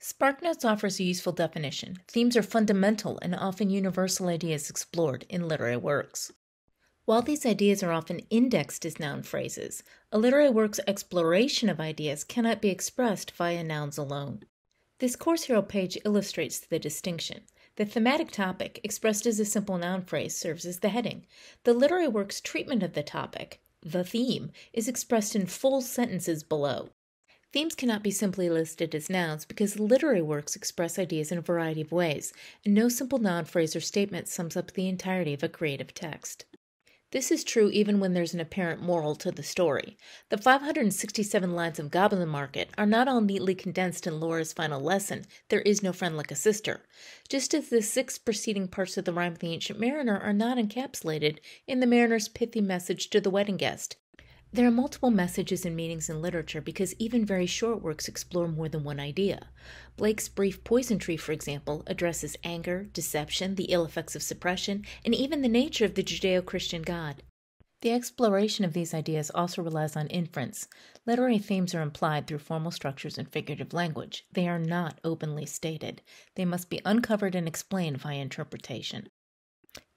SparkNotes offers a useful definition. Themes are fundamental and often universal ideas explored in literary works. While these ideas are often indexed as noun phrases, a literary work's exploration of ideas cannot be expressed via nouns alone. This Course Hero page illustrates the distinction. The thematic topic, expressed as a simple noun phrase, serves as the heading. The literary work's treatment of the topic, the theme, is expressed in full sentences below. Themes cannot be simply listed as nouns because literary works express ideas in a variety of ways, and no simple noun phrase or statement sums up the entirety of a creative text. This is true even when there's an apparent moral to the story. The 567 lines of Goblin Market are not all neatly condensed in Laura's final lesson, There is no friend like a sister, just as the six preceding parts of the Rime of the Ancient Mariner are not encapsulated in the mariner's pithy message to the wedding guest, there are multiple messages and meanings in literature because even very short works explore more than one idea. Blake's brief Poison Tree, for example, addresses anger, deception, the ill effects of suppression, and even the nature of the Judeo Christian God. The exploration of these ideas also relies on inference. Literary themes are implied through formal structures and figurative language. They are not openly stated. They must be uncovered and explained via interpretation.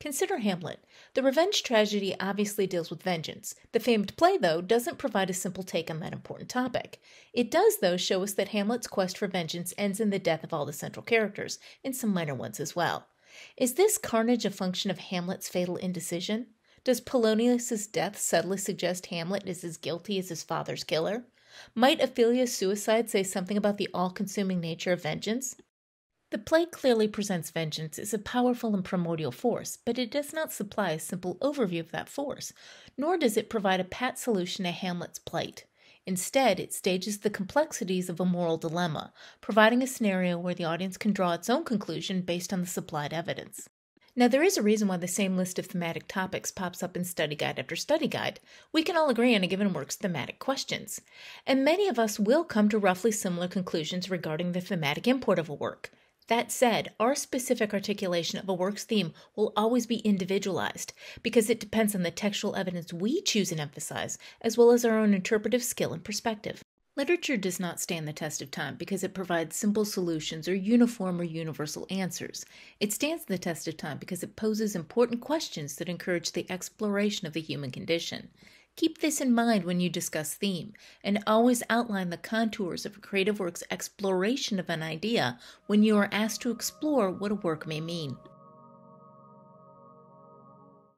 Consider Hamlet. The revenge tragedy obviously deals with vengeance. The famed play, though, doesn't provide a simple take on that important topic. It does, though, show us that Hamlet's quest for vengeance ends in the death of all the central characters, and some minor ones as well. Is this carnage a function of Hamlet's fatal indecision? Does Polonius's death subtly suggest Hamlet is as guilty as his father's killer? Might Ophelia's suicide say something about the all consuming nature of vengeance? The play clearly presents vengeance as a powerful and primordial force, but it does not supply a simple overview of that force, nor does it provide a pat solution to Hamlet's plight. Instead, it stages the complexities of a moral dilemma, providing a scenario where the audience can draw its own conclusion based on the supplied evidence. Now, there is a reason why the same list of thematic topics pops up in study guide after study guide. We can all agree on a given work's thematic questions. And many of us will come to roughly similar conclusions regarding the thematic import of a work. That said, our specific articulation of a work's theme will always be individualized because it depends on the textual evidence we choose and emphasize, as well as our own interpretive skill and perspective. Literature does not stand the test of time because it provides simple solutions or uniform or universal answers. It stands the test of time because it poses important questions that encourage the exploration of the human condition. Keep this in mind when you discuss theme, and always outline the contours of a creative work's exploration of an idea when you are asked to explore what a work may mean.